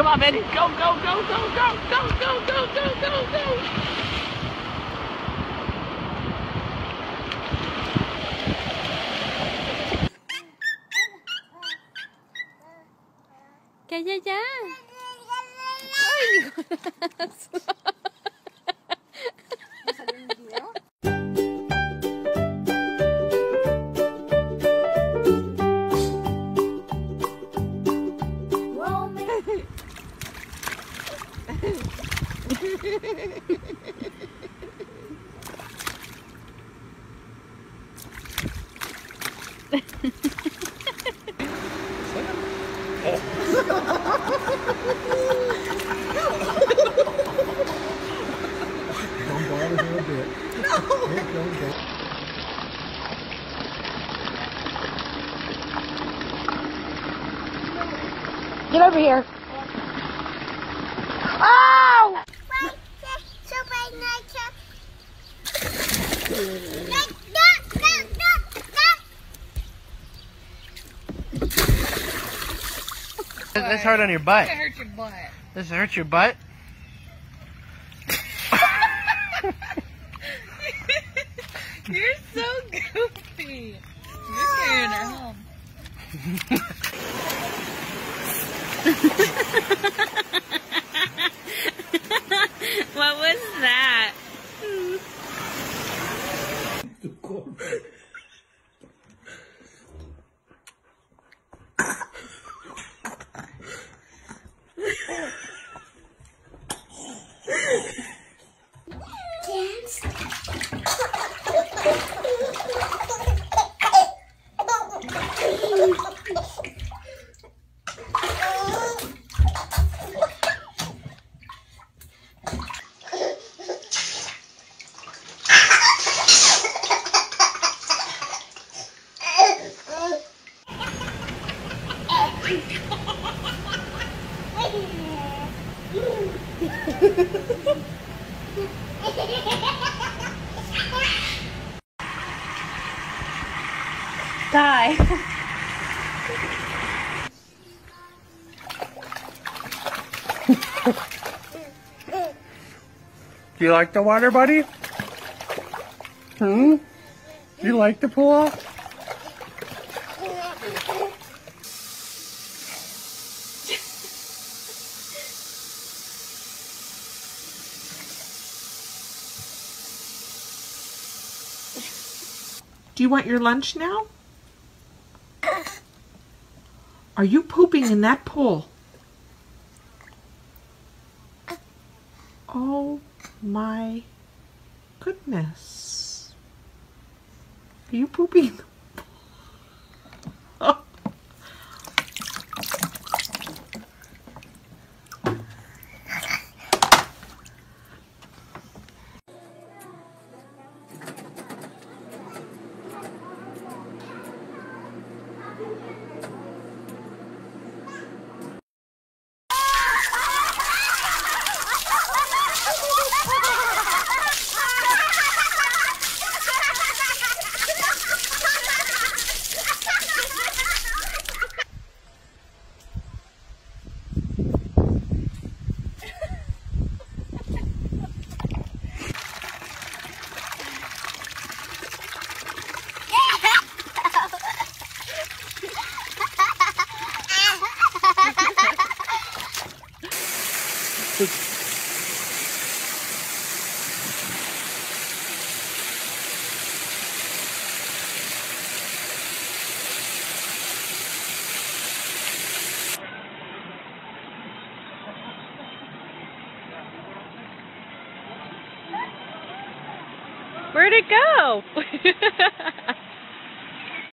Come on, Betty. Go, go, go, go, go, go, go, go, go, go, go. Ya, ya, ya. Ay, get. Over here. Oh! That's hard on your butt. hurt your butt. This hurts your butt? You're so goofy. You're carrying her home. Die. Do you like the water, buddy? Hmm? Do you like the pool? Do you want your lunch now? Are you pooping in that pool? Oh my goodness. Are you pooping? Where'd it go?